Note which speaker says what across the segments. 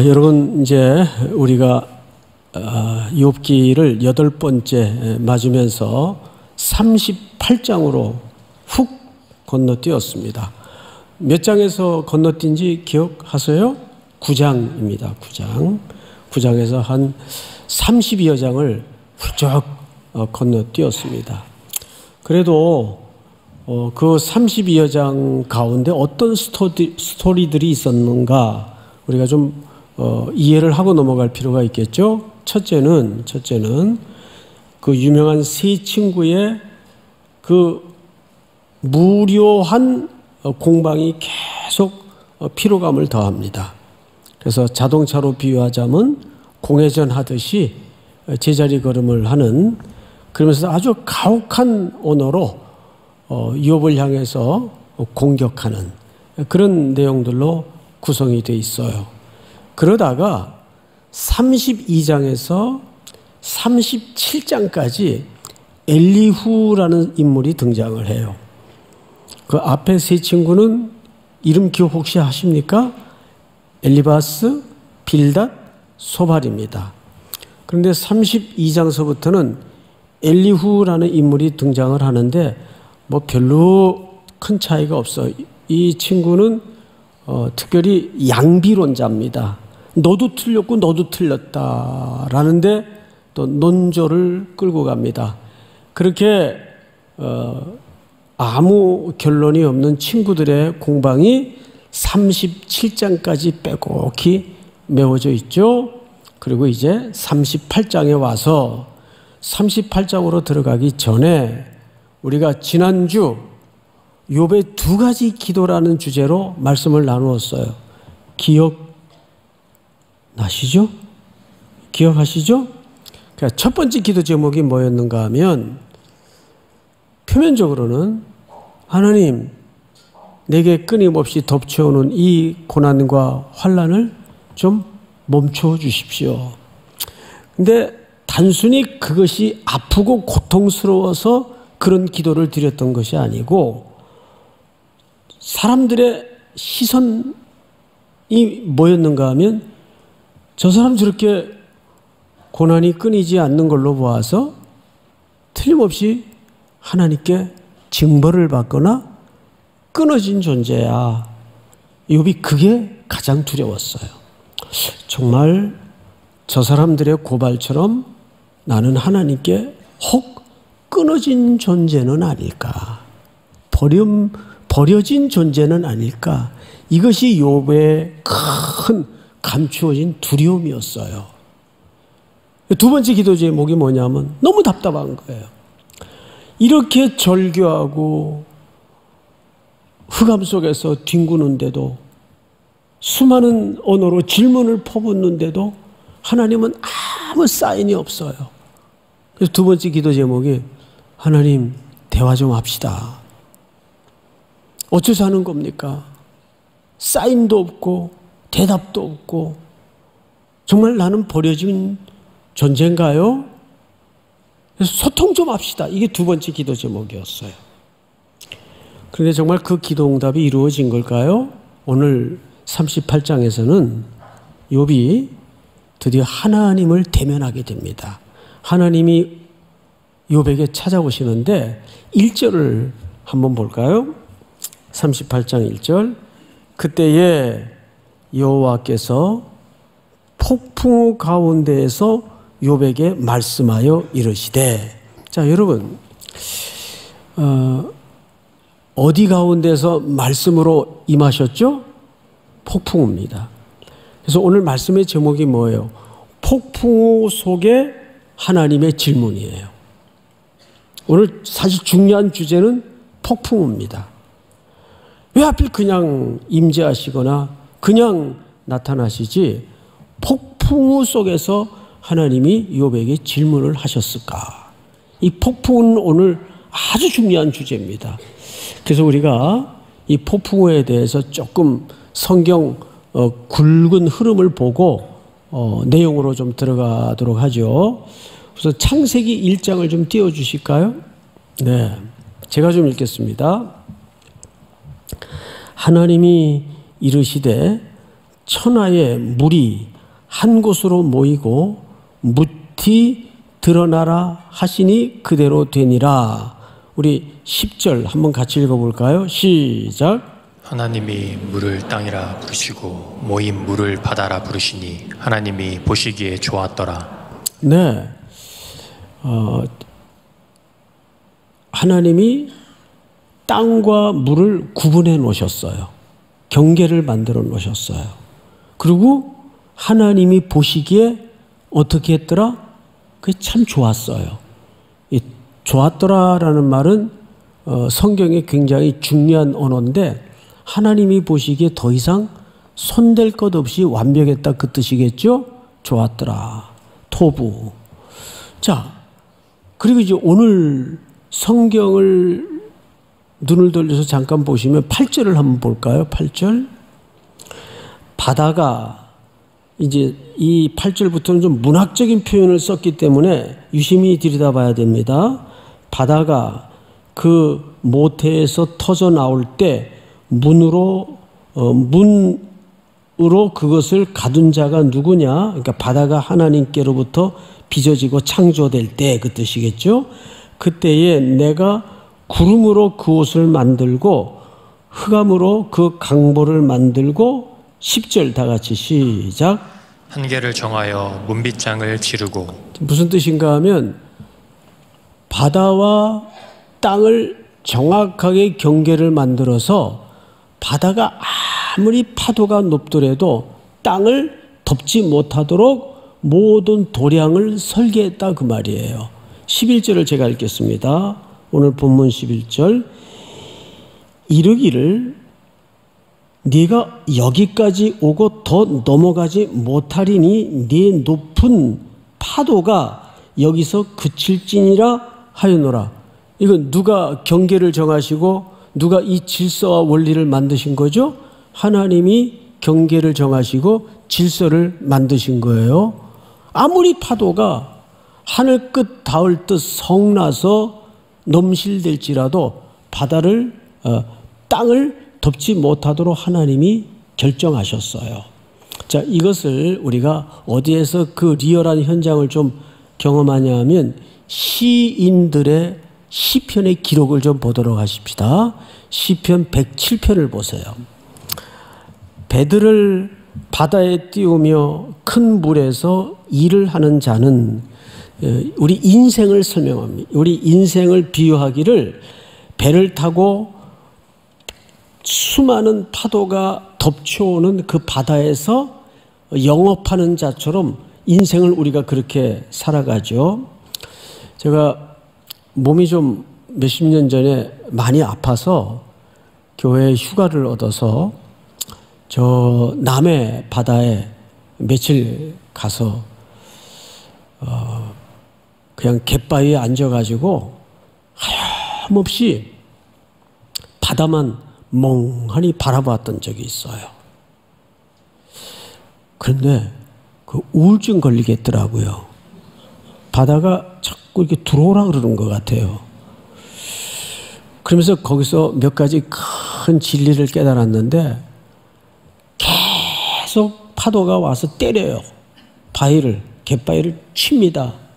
Speaker 1: 어, 여러분 이제 우리가 어, 욥기를 여덟 번째 맞으면서 38장으로 훅 건너뛰었습니다. 몇 장에서 건너뛴지 기억하세요? 9장입니다. 9장. 9장에서 한 30여 장을 훌쩍 어, 건너뛰었습니다. 그래도 어, 그 32여 장 가운데 어떤 스토리, 스토리들이 있었는가 우리가 좀 어, 이해를 하고 넘어갈 필요가 있겠죠. 첫째는 첫째는 그 유명한 세 친구의 그 무료한 어, 공방이 계속 어, 피로감을 더합니다. 그래서 자동차로 비유하자면 공회전 하듯이 어, 제자리 걸음을 하는 그러면서 아주 가혹한 언어로 욥을 향해서 공격하는 그런 내용들로 구성이 되어 있어요. 그러다가 32장에서 37장까지 엘리후라는 인물이 등장을 해요. 그 앞에 세 친구는 이름 기억 혹시 하십니까? 엘리바스, 빌닷, 소발입니다. 그런데 32장서부터는 엘리후라는 인물이 등장을 하는데 뭐 별로 큰 차이가 없어요. 이 친구는 어, 특별히 양비론자입니다. 너도 틀렸고 너도 틀렸다라는데 또 논조를 끌고 갑니다. 그렇게 어, 아무 결론이 없는 친구들의 공방이 37장까지 빼곡히 메워져 있죠. 그리고 이제 38장에 와서 38장으로 들어가기 전에 우리가 지난주 욥의 두 가지 기도라는 주제로 말씀을 나누었어요. 기억 나시죠? 기억하시죠? 그러니까 첫 번째 기도 제목이 뭐였는가 하면 표면적으로는 하나님 내게 끊임없이 덮쳐오는 이 고난과 환란을 좀 멈춰 주십시오. 근데 단순히 그것이 아프고 고통스러워서 그런 기도를 드렸던 것이 아니고 사람들의 시선이 뭐였는가 하면 저 사람 저렇게 고난이 끊이지 않는 걸로 보아서 틀림없이 하나님께 징벌을 받거나 끊어진 존재야. 욥이 그게 가장 두려웠어요. 정말 저 사람들의 고발처럼 나는 하나님께 혹 끊어진 존재는 아닐까? 버림, 버려진 존재는 아닐까? 이것이 욥의 큰 감추어진 두려움이었어요. 두 번째 기도 제목이 뭐냐면 너무 답답한 거예요. 이렇게 절교하고 흑암 속에서 뒹구는데도 수많은 언어로 질문을 퍼붓는데도 하나님은 아무 사인이 없어요. 그래서 두 번째 기도 제목이 하나님 대화 좀 합시다. 어째서 하는 겁니까? 사인도 없고 대답도 없고 정말 나는 버려진 존재인가요? 그래서 소통 좀 합시다. 이게 두 번째 기도 제목이었어요. 그런데 정말 그 기도 응답이 이루어진 걸까요? 오늘 38장에서는 욥이 드디어 하나님을 대면하게 됩니다. 하나님이 욥에게 찾아오시는데 1절을 한번 볼까요? 38장 1절 그때에 여호와께서 폭풍 가운데에서 욥에게 말씀하여 이르시되 자 여러분 어, 어디 가운데서 말씀으로 임하셨죠? 폭풍우입니다. 그래서 오늘 말씀의 제목이 뭐예요? 폭풍우 속에 하나님의 질문이에요. 오늘 사실 중요한 주제는 폭풍우입니다. 왜 하필 그냥 임재하시거나 그냥 나타나시지 폭풍우 속에서 하나님이 욥에게 질문을 하셨을까? 이 폭풍은 오늘 아주 중요한 주제입니다. 그래서 우리가 이 폭풍우에 대해서 조금 성경 어, 굵은 흐름을 보고 어, 내용으로 좀 들어가도록 하죠. 그래서 창세기 1장을 좀 띄워 주실까요? 네. 제가 좀 읽겠습니다. 하나님이 이르시되 천하의 물이 한 곳으로 모이고 무티 드러나라 하시니 그대로 되니라. 우리 10절 한번 같이 읽어볼까요? 시작.
Speaker 2: 하나님이 물을 땅이라 부르시고 모인 물을 바다라 부르시니 하나님이 보시기에 좋았더라.
Speaker 1: 네. 어, 하나님이 땅과 물을 구분해 놓으셨어요. 경계를 만들어 놓으셨어요. 그리고 하나님이 보시기에 어떻게 했더라? 그게 참 좋았어요. 이 좋았더라라는 말은 어, 성경에 굉장히 중요한 언어인데 하나님이 보시기에 더 이상 손댈 것 없이 완벽했다 그 뜻이겠죠? 좋았더라. 토부. 자, 그리고 이제 오늘 성경을 눈을 돌려서 잠깐 보시면 8절을 한번 볼까요? 8절. 바다가 이제 이 8절부터는 좀 문학적인 표현을 썼기 때문에 유심히 들여다봐야 됩니다. 바다가 그 모태에서 터져 나올 때 문으로 어, 문으로 그것을 가둔 자가 누구냐? 그러니까 바다가 하나님께로부터 빚어지고 창조될 때 그 뜻이겠죠. 그때에 내가 구름으로 그 옷을 만들고 흑암으로 그 강보를 만들고 10절 다 같이 시작.
Speaker 2: 한계를 정하여 문빗장을 지르고
Speaker 1: 무슨 뜻인가 하면 바다와 땅을 정확하게 경계를 만들어서 바다가 아무리 파도가 높더라도 땅을 덮지 못하도록 모든 도량을 설계했다 그 말이에요. 11절을 제가 읽겠습니다. 오늘 본문 11절 이르기를 네가 여기까지 오고 더 넘어가지 못하리니 네 높은 파도가 여기서 그칠지니라 하였노라. 이건 누가 경계를 정하시고 누가 이 질서와 원리를 만드신 거죠? 하나님이 경계를 정하시고 질서를 만드신 거예요. 아무리 파도가 하늘 끝 닿을 듯 성나서 넘실될지라도 바다를 어, 땅을 덮지 못하도록 하나님이 결정하셨어요. 자, 이것을 우리가 어디에서 그 리얼한 현장을 좀 경험하냐 하면 시인들의 시편의 기록을 좀 보도록 하십시다. 시편 107편을 보세요. 배들을 바다에 띄우며 큰 물에서 일을 하는 자는 어, 우리 인생을 설명합니다. 우리 인생을 비유하기를 배를 타고 수많은 파도가 덮쳐오는 그 바다에서 영업하는 자처럼 인생을 우리가 그렇게 살아가죠. 제가 몸이 좀 몇십 년 전에 많이 아파서 교회 휴가를 얻어서 저 남해 바다에 며칠 가서 어 그냥 갯바위에 앉아가지고 하염없이 바다만 멍하니 바라봤던 적이 있어요. 그런데 그 우울증 걸리겠더라고요. 바다가 자꾸 이렇게 들어오라 그러는 것 같아요. 그러면서 거기서 몇 가지 큰 진리를 깨달았는데 계속 파도가 와서 때려요. 바위를, 갯바위를 칩니다.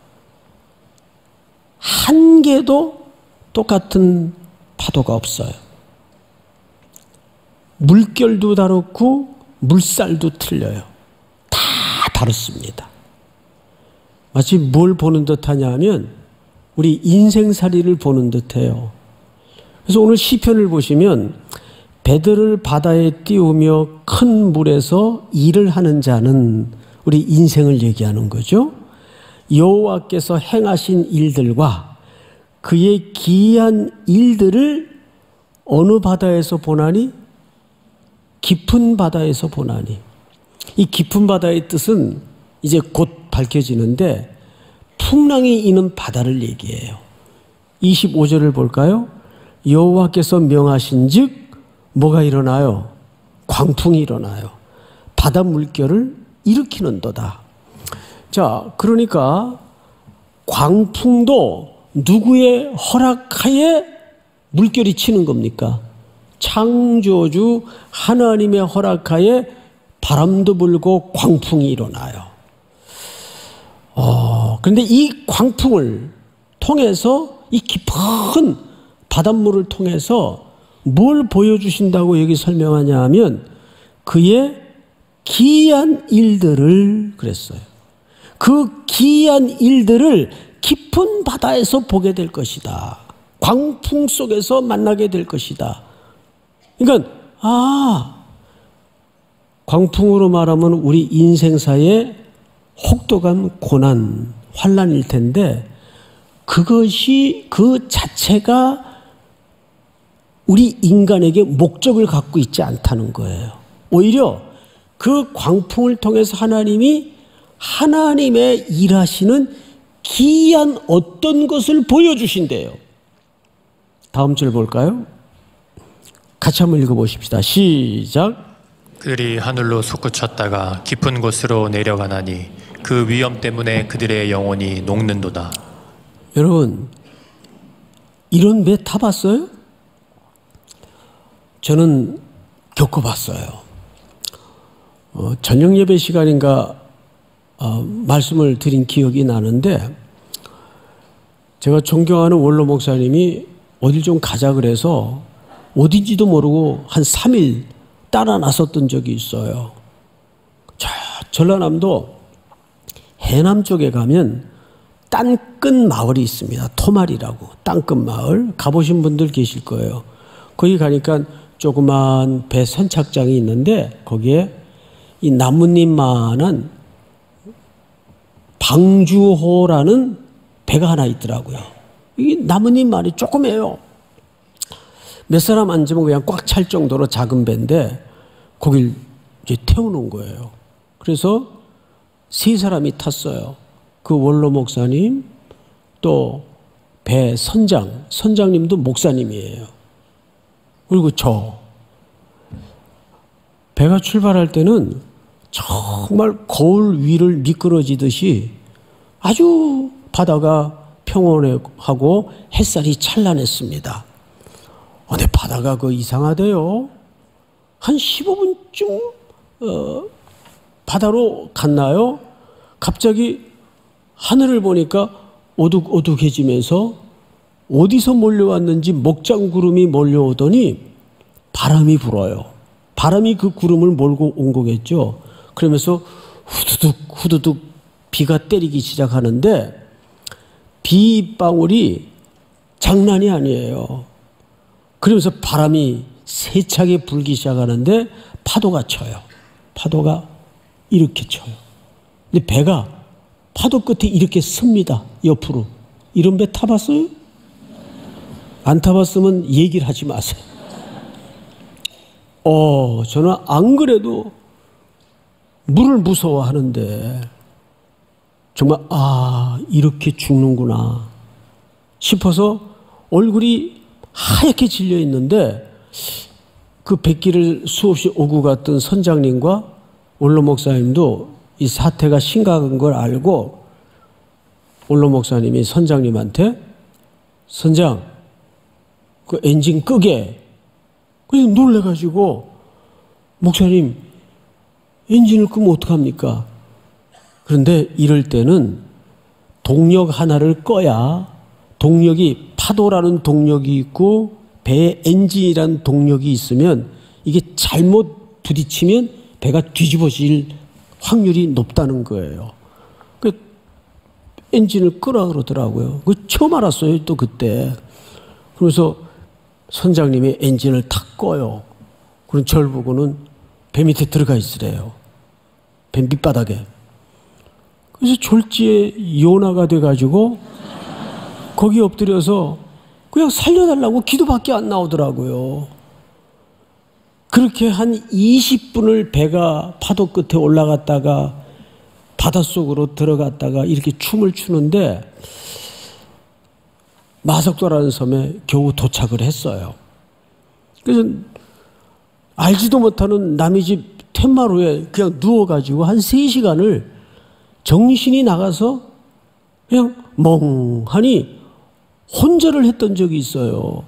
Speaker 1: 한 개도 똑같은 파도가 없어요. 물결도 다르고 물살도 틀려요. 다 다릅니다. 마치 뭘 보는 듯 하냐 하면 우리 인생살이를 보는 듯 해요. 그래서 오늘 시편을 보시면 배들을 바다에 띄우며 큰 물에서 일을 하는 자는 우리 인생을 얘기하는 거죠. 여호와께서 행하신 일들과 그의 기이한 일들을 어느 바다에서 보나니 깊은 바다에서 보나니 이 깊은 바다의 뜻은 이제 곧 밝혀지는데 풍랑이 있는 바다를 얘기해요. 25절을 볼까요? 여호와께서 명하신즉 뭐가 일어나요? 광풍이 일어나요. 바다 물결을 일으키는도다. 자, 그러니까 광풍도 누구의 허락하에 물결이 치는 겁니까? 창조주 하나님의 허락하에 바람도 불고 광풍이 일어나요. 어, 그런데 이 광풍을 통해서 이 깊은 바닷물을 통해서 뭘 보여주신다고 여기 설명하냐 하면 그의 기이한 일들을 그랬어요. 그 기이한 일들을 깊은 바다에서 보게 될 것이다. 광풍 속에서 만나게 될 것이다. 그러니까, 아, 광풍으로 말하면 우리 인생사의 혹독한 고난, 환란일 텐데, 그것이 그 자체가 우리 인간에게 목적을 갖고 있지 않다는 거예요. 오히려 그 광풍을 통해서 하나님이 하나님의 일하시는 기이한 어떤 것을 보여주신대요. 다음 절 볼까요? 같이 한번 읽어보십시다. 시작.
Speaker 2: 그들이 하늘로 솟구쳤다가 깊은 곳으로 내려가나니 그 위험 때문에 그들의 영혼이 녹는도다.
Speaker 1: 여러분, 이런 배 타봤어요? 저는 겪어봤어요. 어, 저녁 예배 시간인가 어, 말씀을 드린 기억이 나는데 제가 존경하는 원로 목사님이 어딜 좀 가자 그래서 어딘지도 모르고 한 3일 따라 나섰던 적이 있어요. 저 전라남도 해남 쪽에 가면 땅끝 마을이 있습니다. 토말이라고 땅끝 마을 가보신 분들 계실 거예요. 거기 가니까 조그만 배 선착장이 있는데 거기에 이 나뭇잎만한 방주호라는 배가 하나 있더라고요. 이 나뭇잎만이 조그매요. 몇 사람 앉으면 그냥 꽉 찰 정도로 작은 배인데 거길 이제 태우는 거예요. 그래서 세 사람이 탔어요. 그 원로 목사님 또 배 선장, 선장님도 목사님이에요. 그리고 저. 배가 출발할 때는 정말 거울 위를 미끄러지듯이 아주 바다가 평온하고 햇살이 찬란했습니다. 근데 바다가 그 이상하대요. 한 15분쯤 어, 바다로 갔나요? 갑자기 하늘을 보니까 오둑오둑해지면서 어디서 몰려왔는지 목장 구름이 몰려오더니 바람이 불어요. 바람이 그 구름을 몰고 온 거겠죠. 그러면서 후두둑 후두둑 비가 때리기 시작하는데 비방울이 장난이 아니에요. 그러면서 바람이 세차게 불기 시작하는데 파도가 쳐요. 파도가 이렇게 쳐요. 근데 배가 파도 끝에 이렇게 씁니다. 옆으로. 이런 배 타봤어요? 안 타봤으면 얘기를 하지 마세요. 어, 저는 안 그래도 물을 무서워하는데 정말 아 이렇게 죽는구나 싶어서 얼굴이 하얗게 질려 있는데 그 백기를 수없이 오고 갔던 선장님과 원로 목사님도 이 사태가 심각한 걸 알고 원로 목사님이 선장님한테 선장 그 엔진 끄게. 그래서 놀래가지고 목사님 엔진을 끄면 어떡합니까? 그런데 이럴 때는 동력 하나를 꺼야 동력이 파도라는 동력이 있고 배에 엔진이라는 동력이 있으면 이게 잘못 부딪히면 배가 뒤집어질 확률이 높다는 거예요. 그 엔진을 끄라 그러더라고요. 그 처음 알았어요. 또 그때. 그래서 선장님이 엔진을 탁 꺼요. 그럼 절 보고는 배 밑에 들어가 있으래요. 배 밑바닥에. 그래서 졸지에 요나가 돼가지고 거기 엎드려서 그냥 살려달라고 기도밖에 안 나오더라고요. 그렇게 한 20분을 배가 파도 끝에 올라갔다가 바닷속으로 들어갔다가 이렇게 춤을 추는데 마석도라는 섬에 겨우 도착을 했어요. 그래서 알지도 못하는 남의 집 텐마루에 그냥 누워가지고 한 3시간을 정신이 나가서 그냥 멍하니 혼절을 했던 적이 있어요.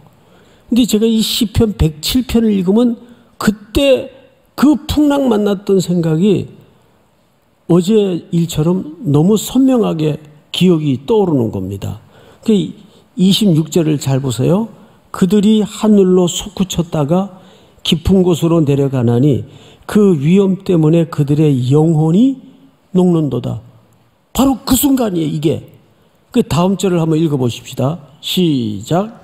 Speaker 1: 근데 제가 이 시편 107편을 읽으면 그때 그 풍랑 만났던 생각이 어제 일처럼 너무 선명하게 기억이 떠오르는 겁니다. 그 26절을 잘 보세요. 그들이 하늘로 솟구쳤다가 깊은 곳으로 내려가나니 그 위험 때문에 그들의 영혼이 녹는도다. 바로 그 순간이에요, 이게. 그 다음 절을 한번 읽어 보십시다. 시작.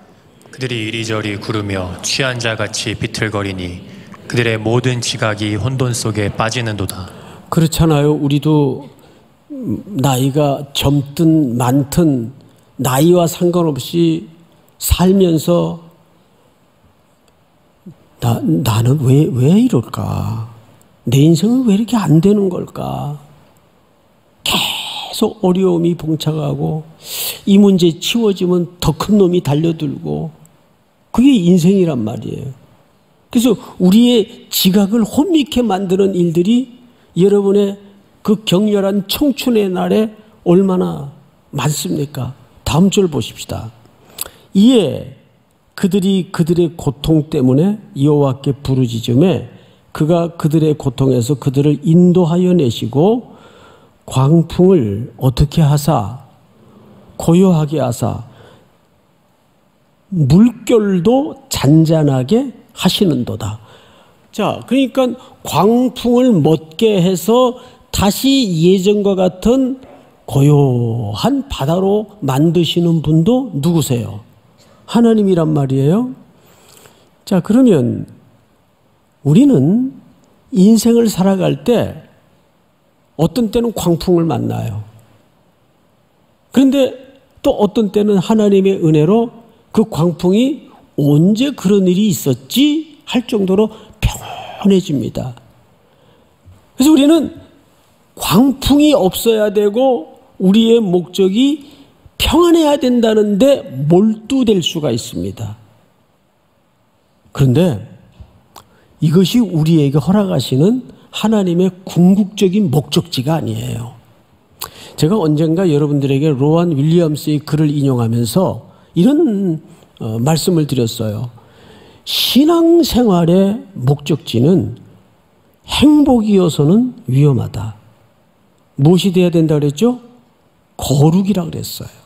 Speaker 2: 그들이 이리저리 구르며 취한 자 같이 비틀거리니 그들의 모든 지각이 혼돈 속에 빠지는도다.
Speaker 1: 그렇잖아요. 우리도 나이가 젊든 많든 나이와 상관없이 살면서 나, 나는 왜, 왜 이럴까? 내 인생은 왜 이렇게 안 되는 걸까? 계속 어려움이 봉착하고 이 문제 치워지면 더 큰 놈이 달려들고 그게 인생이란 말이에요. 그래서 우리의 지각을 혼미케 만드는 일들이 여러분의 그 격렬한 청춘의 날에 얼마나 많습니까? 다음 절 보십시다. 이에 그들이 그들의 고통 때문에 여호와께 부르짖음에 그가 그들의 고통에서 그들을 인도하여 내시고 광풍을 어떻게 하사 고요하게 하사 물결도 잔잔하게 하시는도다. 자, 그러니까 광풍을 멎게 해서 다시 예전과 같은 고요한 바다로 만드시는 분도 누구세요? 하나님이란 말이에요. 자, 그러면 우리는 인생을 살아갈 때 어떤 때는 광풍을 만나요. 그런데 또 어떤 때는 하나님의 은혜로 그 광풍이 언제 그런 일이 있었지 할 정도로 평온해집니다. 그래서 우리는 광풍이 없어야 되고 우리의 목적이 평안해야 된다는데 몰두될 수가 있습니다. 그런데 이것이 우리에게 허락하시는 하나님의 궁극적인 목적지가 아니에요. 제가 언젠가 여러분들에게 로안 윌리엄스의 글을 인용하면서 이런 어, 말씀을 드렸어요. 신앙생활의 목적지는 행복이어서는 위험하다. 무엇이 돼야 된다 그랬죠? 거룩이라 그랬어요.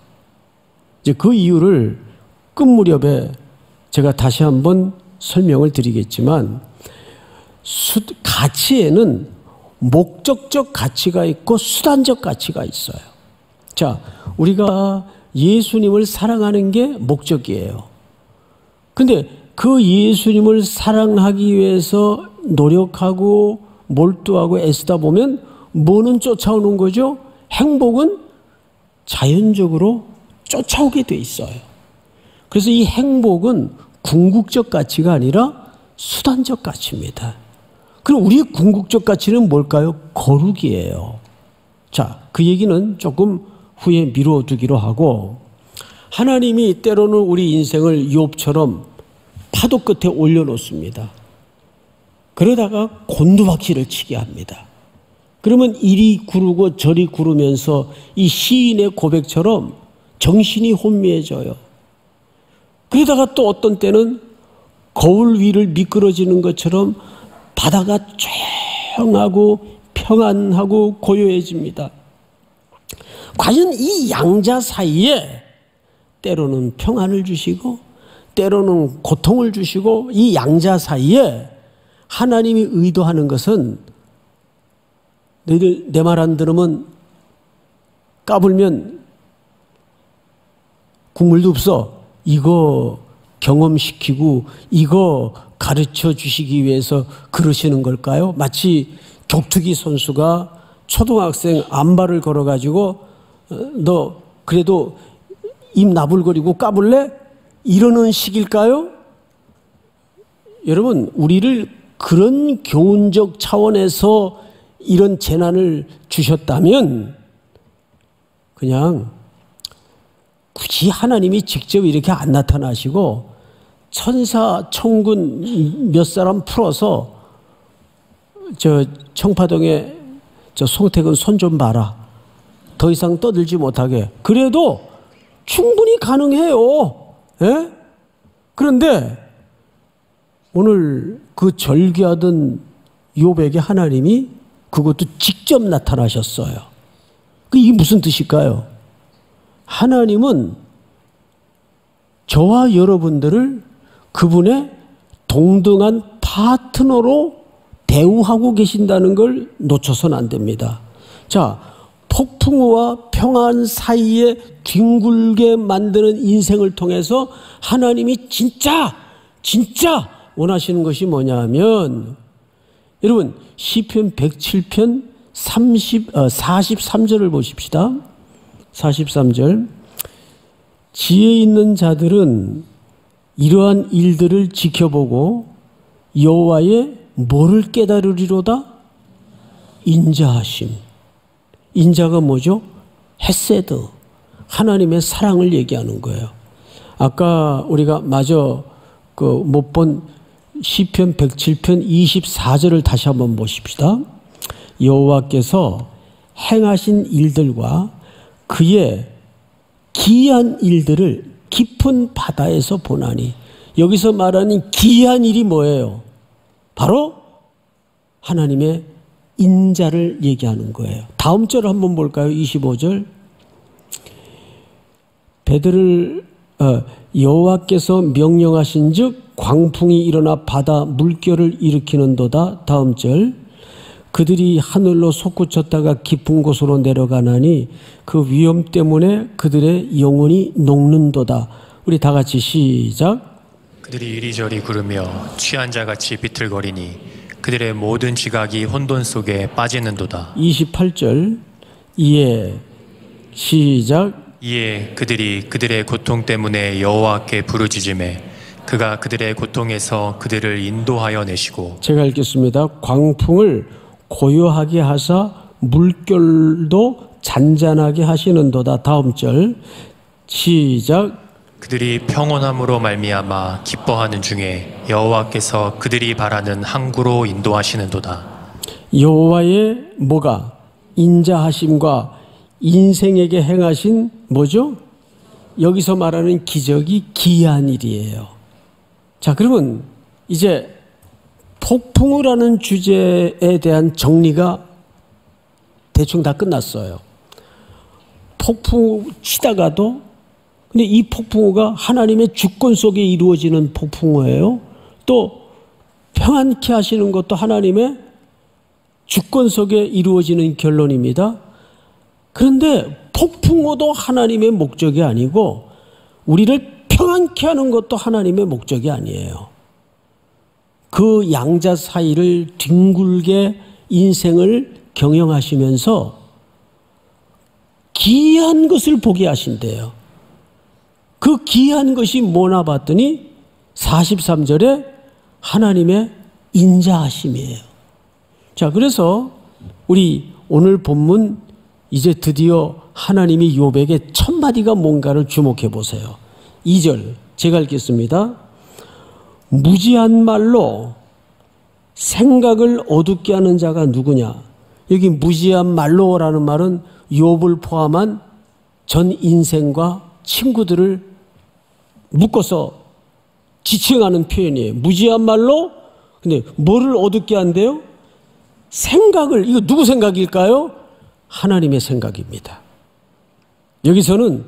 Speaker 1: 이제 그 이유를 끝 무렵에 제가 다시 한번 설명을 드리겠지만 수, 가치에는 목적적 가치가 있고 수단적 가치가 있어요. 자, 우리가 예수님을 사랑하는 게 목적이에요. 근데 그 예수님을 사랑하기 위해서 노력하고 몰두하고 애쓰다 보면 뭐는 쫓아오는 거죠? 행복은 자연적으로 쫓아오게 돼 있어요. 그래서 이 행복은 궁극적 가치가 아니라 수단적 가치입니다. 그럼 우리의 궁극적 가치는 뭘까요? 거룩이에요. 자, 그 얘기는 조금 후에 미뤄두기로 하고 하나님이 때로는 우리 인생을 욥처럼 파도 끝에 올려놓습니다. 그러다가 곤두박질을 치게 합니다. 그러면 이리 구르고 저리 구르면서 이 시인의 고백처럼 정신이 혼미해져요. 그러다가 또 어떤 때는 거울 위를 미끄러지는 것처럼 바다가 조용하고 평안하고 고요해집니다. 과연 이 양자 사이에 때로는 평안을 주시고 때로는 고통을 주시고 이 양자 사이에 하나님이 의도하는 것은 너희들 내 말 안 들으면 까불면 국물도 없어. 이거 경험시키고 이거 가르쳐 주시기 위해서 그러시는 걸까요? 마치 격투기 선수가 초등학생 안발을 걸어가지고 어, 너 그래도 입 나불거리고 까불래? 이러는 식일까요? 여러분, 우리를 그런 교훈적 차원에서 이런 재난을 주셨다면 그냥 굳이 하나님이 직접 이렇게 안 나타나시고 천사, 천군 몇 사람 풀어서 저 청파동에 저 송택은 손좀 봐라. 더 이상 떠들지 못하게. 그래도 충분히 가능해요. 예? 그런데 오늘 그 절규하던 요백에 하나님이 그것도 직접 나타나셨어요. 그 이게 무슨 뜻일까요? 하나님은 저와 여러분들을 그분의 동등한 파트너로 대우하고 계신다는 걸 놓쳐서는 안 됩니다. 자, 폭풍우와 평안 사이에 뒹굴게 만드는 인생을 통해서 하나님이 진짜, 진짜 원하시는 것이 뭐냐 하면 여러분, 시편 107편 30, 어, 43절을 보십시다. 43절. 지혜 있는 자들은 이러한 일들을 지켜보고 여호와의 뭐를 깨달으리로다? 인자하심. 인자가 뭐죠? 헤세드. 하나님의 사랑을 얘기하는 거예요. 아까 우리가 마저 그 못 본 시편 107편 24절을 다시 한번 보십시다. 여호와께서 행하신 일들과 그의 기이한 일들을 깊은 바다에서 보나니 여기서 말하는 기이한 일이 뭐예요? 바로 하나님의 인자를 얘기하는 거예요. 다음 절을 한번 볼까요? 25절. 배들을 어, 여호와께서 명령하신즉 광풍이 일어나 바다 물결을 일으키는도다. 다음 절. 그들이 하늘로 솟구쳤다가 깊은 곳으로 내려가나니 그 위험 때문에 그들의 영혼이 녹는도다. 우리 다 같이 시작.
Speaker 2: 그들이 이리저리 구르며 취한 자 같이 비틀거리니 그들의 모든 지각이 혼돈 속에 빠지는도다.
Speaker 1: 28절. 이에 시작.
Speaker 2: 이에 그들이 그들의 고통 때문에 여호와께 부르짖음에 그가 그들의 고통에서 그들을 인도하여 내시고
Speaker 1: 제가 읽겠습니다. 광풍을 고요하게 하사 물결도 잔잔하게 하시는도다. 다음 절 시작.
Speaker 2: 그들이 평온함으로 말미암아 기뻐하는 중에 여호와께서 그들이 바라는 항구로 인도하시는도다.
Speaker 1: 여호와의 뭐가 인자하심과 인생에게 행하신 뭐죠? 여기서 말하는 기적이 기이한 일이에요. 자, 그러면 이제 폭풍우라는 주제에 대한 정리가 대충 다 끝났어요. 폭풍우 치다가도 근데 이 폭풍우가 하나님의 주권 속에 이루어지는 폭풍우예요. 또 평안케 하시는 것도 하나님의 주권 속에 이루어지는 결론입니다. 그런데 폭풍우도 하나님의 목적이 아니고 우리를 평안케 하는 것도 하나님의 목적이 아니에요. 그 양자 사이를 뒹굴게 인생을 경영하시면서 기이한 것을 보게 하신대요. 그 기이한 것이 뭐나 봤더니 43절에 하나님의 인자하심이에요. 자, 그래서 우리 오늘 본문 이제 드디어 하나님이 요백의 첫 마디가 뭔가를 주목해 보세요. 2절 제가 읽겠습니다. 무지한 말로 생각을 어둡게 하는 자가 누구냐? 여기 무지한 말로라는 말은 욥을 포함한 전 인생과 친구들을 묶어서 지칭하는 표현이에요. 무지한 말로 근데 뭐를 어둡게 한대요? 생각을 이거 누구 생각일까요? 하나님의 생각입니다. 여기서는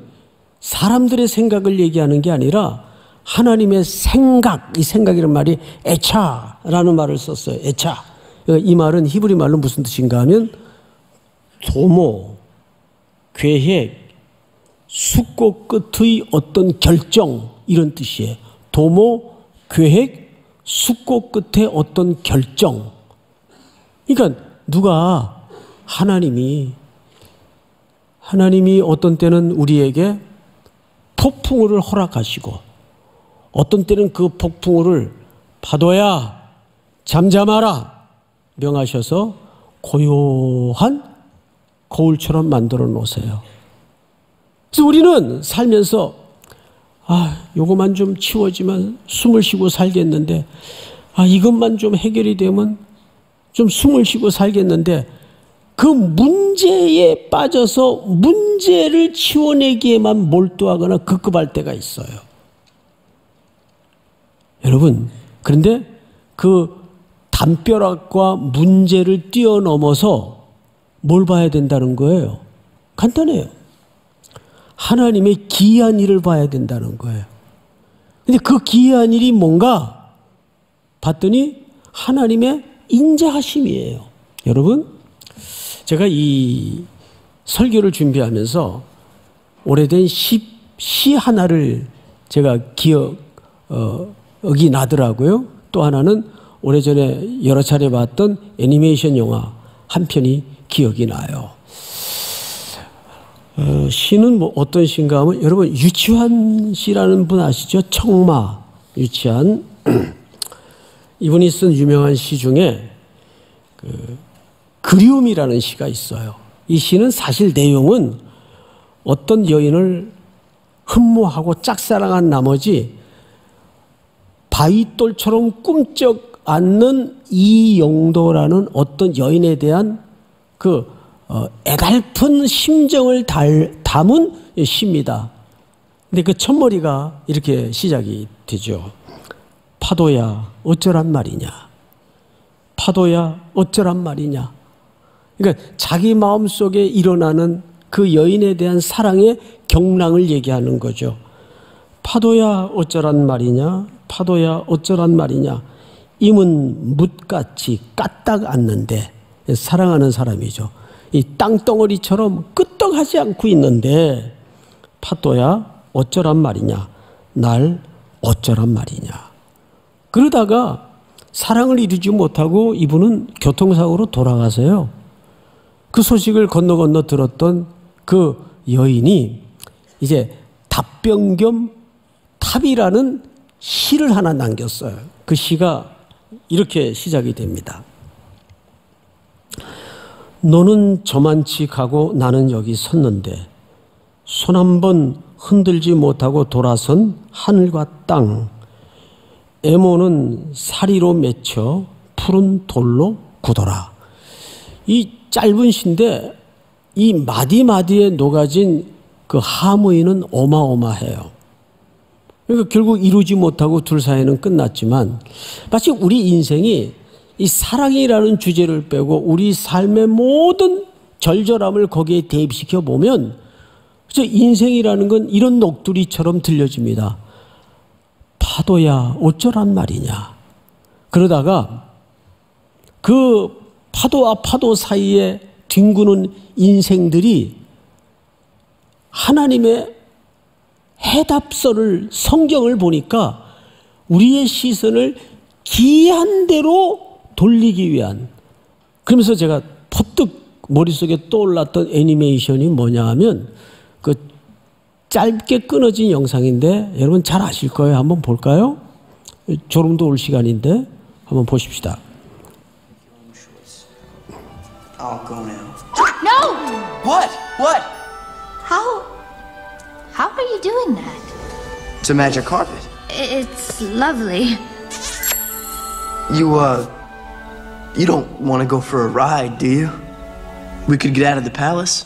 Speaker 1: 사람들의 생각을 얘기하는 게 아니라 하나님의 생각, 이 생각이라는 말이 애차라는 말을 썼어요. 애차. 이 말은 히브리 말로 무슨 뜻인가 하면 도모, 계획, 숙고 끝의 어떤 결정 이런 뜻이에요. 도모, 계획, 숙고 끝의 어떤 결정. 그러니까 누가 하나님이 하나님이 어떤 때는 우리에게 폭풍우를 허락하시고 어떤 때는 그 폭풍우를 파도야 잠잠하라 명하셔서 고요한 거울처럼 만들어 놓으세요. 그래서 우리는 살면서 아, 요것만 좀 치워지면 숨을 쉬고 살겠는데 아, 이것만 좀 해결이 되면 좀 숨을 쉬고 살겠는데 그 문제에 빠져서 문제를 치워내기에만 몰두하거나 급급할 때가 있어요. 여러분, 그런데 그 담벼락과 문제를 뛰어넘어서 뭘 봐야 된다는 거예요? 간단해요. 하나님의 기이한 일을 봐야 된다는 거예요. 근데 그 기이한 일이 뭔가 봤더니 하나님의 인자하심이에요. 여러분, 제가 이 설교를 준비하면서 오래된 시, 시 하나를 제가 기억이 어, 나더라고요. 또 하나는 오래전에 여러 차례 봤던 애니메이션 영화 한 편이 기억이 나요. 어, 시는 뭐 어떤 시인가 하면 여러분 유치환 씨라는 분 아시죠? 청마 유치환 이분이 쓴 유명한 시 중에 그 그리움이라는 시가 있어요. 이 시는 사실 내용은 어떤 여인을 흠모하고 짝사랑한 나머지 바위돌처럼 꿈쩍 않는 이영도라는 어떤 여인에 대한 그 어, 애달픈 심정을 달, 담은 시입니다. 근데 그 첫머리가 이렇게 시작이 되죠. 파도야, 어쩌란 말이냐. 파도야, 어쩌란 말이냐. 그러니까 자기 마음 속에 일어나는 그 여인에 대한 사랑의 경랑을 얘기하는 거죠. 파도야, 어쩌란 말이냐. 파도야, 어쩌란 말이냐. 임은 묻같이 까딱 앉는데 사랑하는 사람이죠. 이 땅덩어리처럼 끄떡하지 않고 있는데 파도야 어쩌란 말이냐 날 어쩌란 말이냐 그러다가 사랑을 이루지 못하고 이분은 교통사고로 돌아가서요 그 소식을 건너 건너 들었던 그 여인이 이제 답변 겸 탑이라는 시를 하나 남겼어요 그 시가 이렇게 시작이 됩니다 너는 저만치 가고 나는 여기 섰는데 손 한 번 흔들지 못하고 돌아선 하늘과 땅 애모는 사리로 맺혀 푸른 돌로 굳어라. 이 짧은 시인데 이 마디마디에 녹아진 그 하모이는 어마어마해요. 그러니까 결국 이루지 못하고 둘 사이는 끝났지만 마치 우리 인생이 이 사랑이라는 주제를 빼고 우리 삶의 모든 절절함을 거기에 대입시켜 보면 그래서 인생이라는 건 이런 녹두리처럼 들려집니다. 파도야 어쩌란 말이냐. 그러다가 그 파도와 파도 사이에 뒹구는 인생들이 하나님의 해답서를 성경을 보니까 우리의 시선을 기한 대로 돌리기 위한 그러면서 제가 퍼뜩 머릿속에 떠올랐던 애니메이션이 뭐냐 하면 그 짧게 끊어진 영상인데 여러분 잘 아실 거예요. 한번 볼까요? 조름도 올 시간인데 한번 보십시다.
Speaker 3: I'll go now.
Speaker 4: No!
Speaker 3: What? What?
Speaker 4: How. How are you doing that?
Speaker 3: It's a magic carpet.
Speaker 4: It's lovely.
Speaker 3: You, uh. You don't want to go for a ride, do you? We could get out of the palace,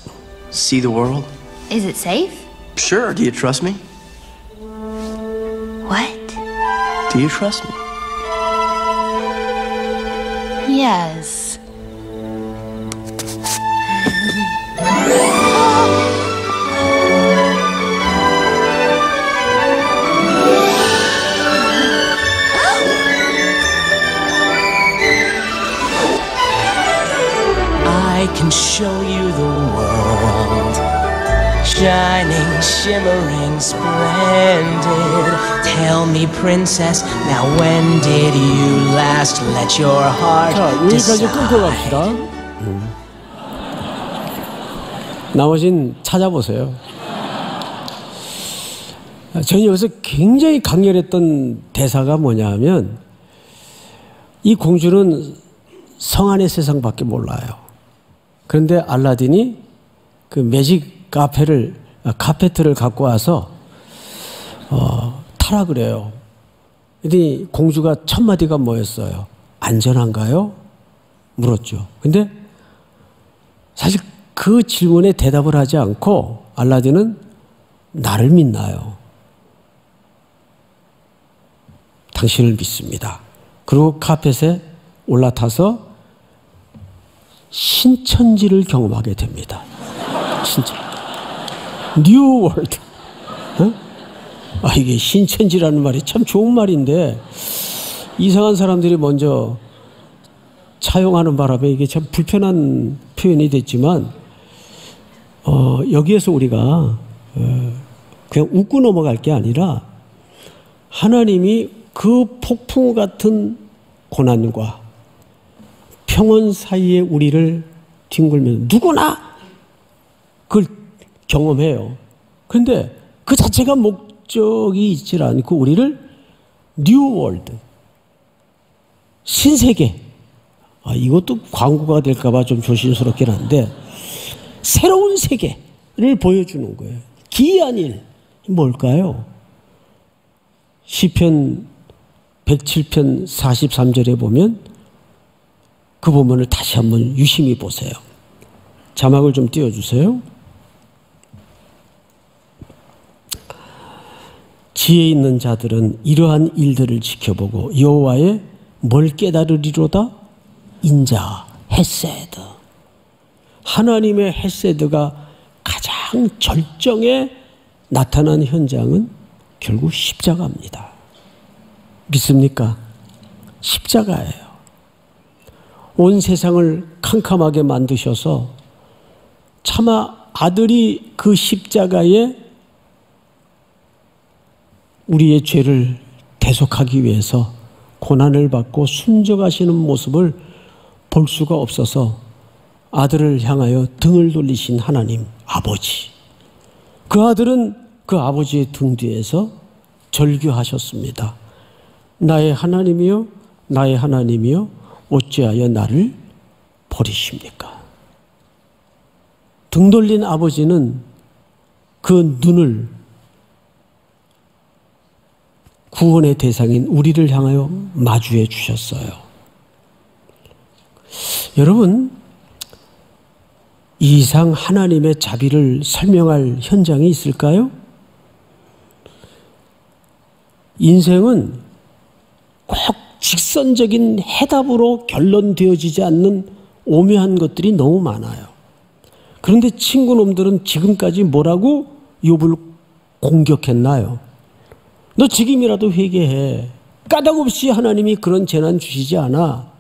Speaker 3: see the world.
Speaker 4: Is it safe?
Speaker 3: Sure, do you trust me?
Speaker 4: What?
Speaker 3: Do you trust me?
Speaker 4: Yes.
Speaker 5: Shining, shimmering, splendid. Tell me, princess, now when did you last let your heart
Speaker 1: 자, 여기까지 끊고? 갑시다. 음. 나머진 찾아보세요. 저는 여기서 굉장히 강렬했던 대사가 뭐냐 하면 이 공주는 성 안의 세상밖에 몰라요. 그런데 알라딘이 그 매직 카페를 아, 카페트를 갖고 와서 어, 타라 그래요. 근데 공주가 첫 마디가 뭐였어요? 안전한가요? 물었죠. 근데 사실 그 질문에 대답을 하지 않고 알라딘은 나를 믿나요? 당신을 믿습니다. 그리고 카펫에 올라타서 신천지를 경험하게 됩니다. 진짜. new world. 어? 아, 이게 신천지라는 말이 참 좋은 말인데 이상한 사람들이 먼저 차용하는 바람에 이게 참 불편한 표현이 됐지만 어, 여기에서 우리가 어, 그냥 웃고 넘어갈 게 아니라 하나님이 그 폭풍 같은 고난과 평온 사이에 우리를 뒹굴면 누구나 경험해요. 그런데 그 자체가 목적이 있질 않고 우리를 new world 신세계 아, 이것도 광고가 될까봐 좀 조심스럽긴 한데 새로운 세계를 보여주는 거예요. 기이한 일 뭘까요? 시편 107편 43절에 보면 그 부분을 다시 한번 유심히 보세요. 자막을 좀 띄워주세요. 지혜 있는 자들은 이러한 일들을 지켜보고 여호와의 뭘 깨달으리로다 인자 헤세드 하나님의 헤세드가 가장 절정에 나타난 현장은 결국 십자가입니다. 믿습니까? 십자가예요. 온 세상을 캄캄하게 만드셔서 차마 아들이 그 십자가에 우리의 죄를 대속하기 위해서 고난을 받고 순종하시는 모습을 볼 수가 없어서 아들을 향하여 등을 돌리신 하나님 아버지. 그 아들은 그 아버지의 등 뒤에서 절규하셨습니다. 나의 하나님이요, 나의 하나님이요, 어찌하여 나를 버리십니까? 등 돌린 아버지는 그 눈을 구원의 대상인 우리를 향하여 마주해 주셨어요. 여러분, 이 이상 하나님의 자비를 설명할 현장이 있을까요? 인생은 꼭 직선적인 해답으로 결론되어지지 않는 오묘한 것들이 너무 많아요. 그런데 친구놈들은 지금까지 뭐라고 욥을 공격했나요? 너 지금이라도 회개해. 까닭없이 하나님이 그런 재난 주시지 않아.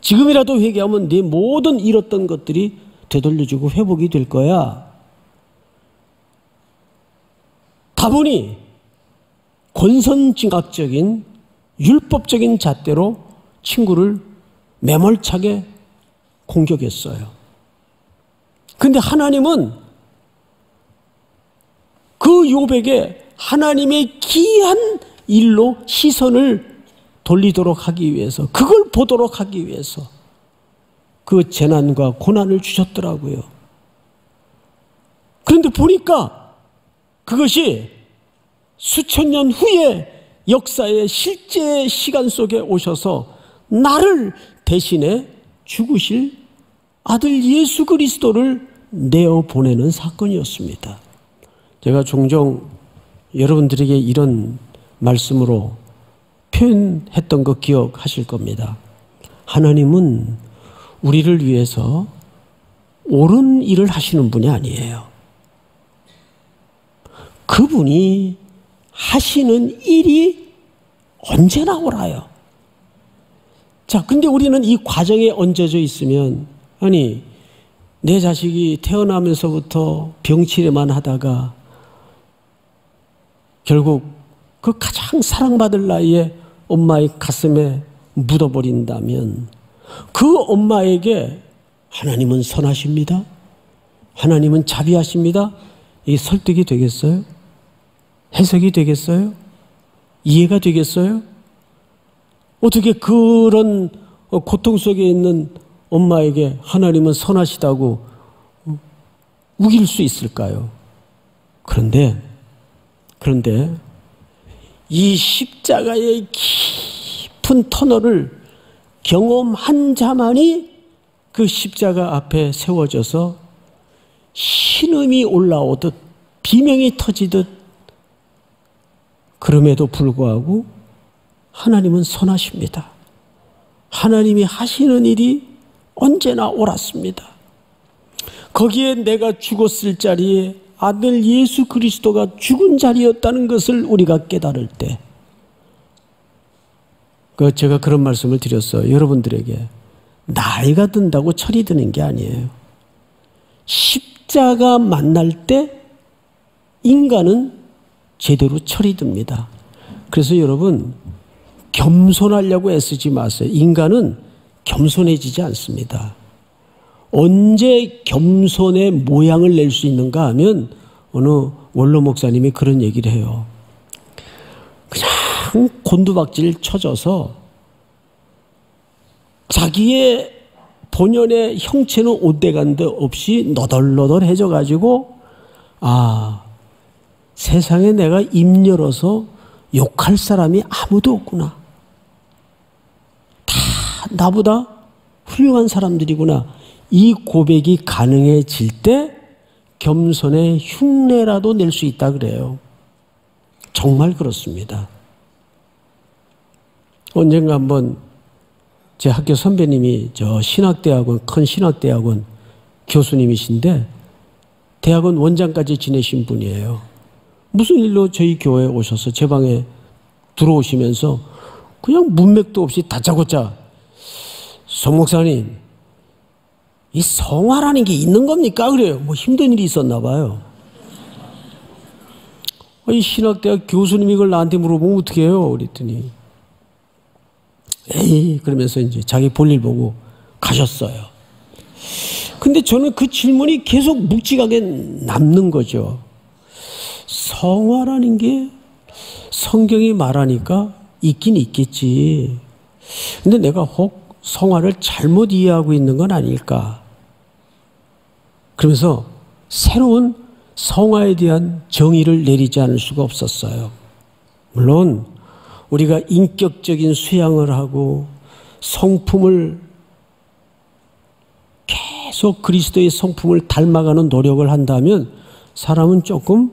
Speaker 1: 지금이라도 회개하면 네 모든 잃었던 것들이 되돌려주고 회복이 될 거야. 다분히 권선징악적인 율법적인 잣대로 친구를 매몰차게 공격했어요. 근데 하나님은 그 요백에 하나님의 기이한 일로 시선을 돌리도록 하기 위해서 그걸 보도록 하기 위해서 그 재난과 고난을 주셨더라고요. 그런데 보니까 그것이 수천 년 후에 역사의 실제 시간 속에 오셔서 나를 대신해 죽으실 아들 예수 그리스도를 내어 보내는 사건이었습니다. 제가 종종 여러분들에게 이런 말씀으로 표현했던 거 기억하실 겁니다. 하나님은 우리를 위해서 옳은 일을 하시는 분이 아니에요. 그분이 하시는 일이 언제나 옳아요. 자, 근데 우리는 이 과정에 얹어져 있으면, 아니, 내 자식이 태어나면서부터 병치레만 하다가 결국 그 가장 사랑받을 나이에 엄마의 가슴에 묻어버린다면 그 엄마에게 하나님은 선하십니다. 하나님은 자비하십니다. 이 설득이 되겠어요? 해석이 되겠어요? 이해가 되겠어요? 어떻게 그런 고통 속에 있는 엄마에게 하나님은 선하시다고 우길 수 있을까요? 그런데, 그런데 이 십자가의 깊은 터널을 경험한 자만이 그 십자가 앞에 세워져서 신음이 올라오듯 비명이 터지듯 그럼에도 불구하고 하나님은 선하십니다. 하나님이 하시는 일이 언제나 옳았습니다. 거기에 내가 죽었을 자리에 아들 예수 그리스도가 죽은 자리였다는 것을 우리가 깨달을 때, 그 제가 그런 말씀을 드렸어요. 여러분들에게 나이가 든다고 철이 드는 게 아니에요. 십자가 만날 때 인간은 제대로 철이 듭니다. 그래서 여러분 겸손하려고 애쓰지 마세요. 인간은 겸손해지지 않습니다. 언제 겸손의 모양을 낼 수 있는가 하면 어느 원로 목사님이 그런 얘기를 해요. 그냥 곤두박질 쳐져서 자기의 본연의 형체는 옷대간 데 없이 너덜너덜해져 가지고 아 세상에 내가 입 열어서 욕할 사람이 아무도 없구나. 다 나보다 훌륭한 사람들이구나. 이 고백이 가능해질 때 겸손의 흉내라도 낼 수 있다 그래요. 정말 그렇습니다. 언젠가 한번 제 학교 선배님이 저 신학대학원, 큰 신학대학원 교수님이신데 대학원 원장까지 지내신 분이에요. 무슨 일로 저희 교회에 오셔서 제 방에 들어오시면서 그냥 문맥도 없이 다짜고짜 송 목사님 이 성화라는 게 있는 겁니까? 그래요. 뭐 힘든 일이 있었나 봐요. 이 신학대학 교수님이 이걸 나한테 물어보면 어떻게 해요? 그랬더니 에이 그러면서 이제 자기 볼일 보고 가셨어요. 근데 저는 그 질문이 계속 묵직하게 남는 거죠. 성화라는 게 성경이 말하니까 있긴 있겠지. 근데 내가 혹 성화를 잘못 이해하고 있는 건 아닐까. 그러면서 새로운 성화에 대한 정의를 내리지 않을 수가 없었어요. 물론 우리가 인격적인 수양을 하고 성품을 계속 그리스도의 성품을 닮아가는 노력을 한다면 사람은 조금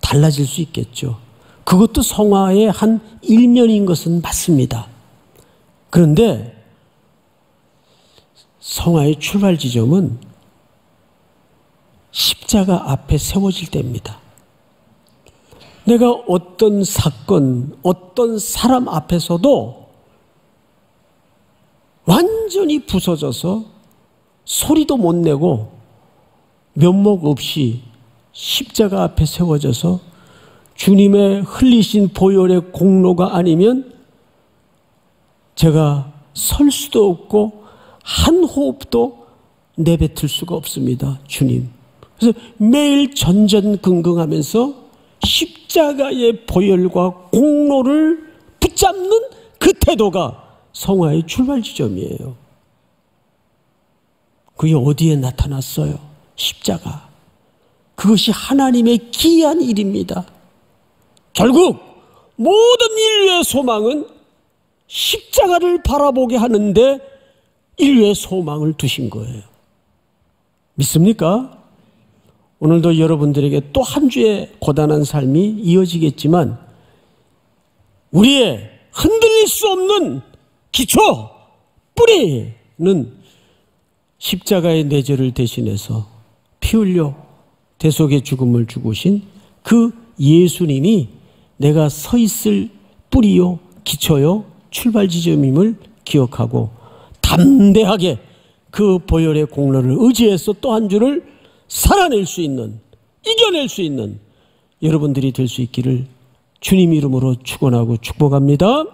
Speaker 1: 달라질 수 있겠죠. 그것도 성화의 한 일면인 것은 맞습니다. 그런데 성화의 출발 지점은 십자가 앞에 세워질 때입니다. 내가 어떤 사건, 어떤 사람 앞에서도 완전히 부서져서 소리도 못 내고 면목 없이 십자가 앞에 세워져서 주님의 흘리신 보혈의 공로가 아니면 제가 설 수도 없고 한 호흡도 내뱉을 수가 없습니다. 주님. 그래서 매일 전전긍긍하면서 십자가의 보혈과 공로를 붙잡는 그 태도가 성화의 출발 지점이에요. 그게 어디에 나타났어요? 십자가. 그것이 하나님의 기이한 일입니다. 결국 모든 인류의 소망은 십자가를 바라보게 하는데 인류의 소망을 두신 거예요. 믿습니까? 오늘도 여러분들에게 또 한 주의 고단한 삶이 이어지겠지만 우리의 흔들릴 수 없는 기초, 뿌리는 십자가의 내절을 대신해서 피 흘려 대속의 죽음을 죽으신 그 예수님이 내가 서 있을 뿌리요, 기초요, 출발 지점임을 기억하고 담대하게 그 보혈의 공로를 의지해서 또 한 주를 살아낼 수 있는, 이겨낼 수 있는 여러분들이 될 수 있기를 주님 이름으로 축원하고 축복합니다.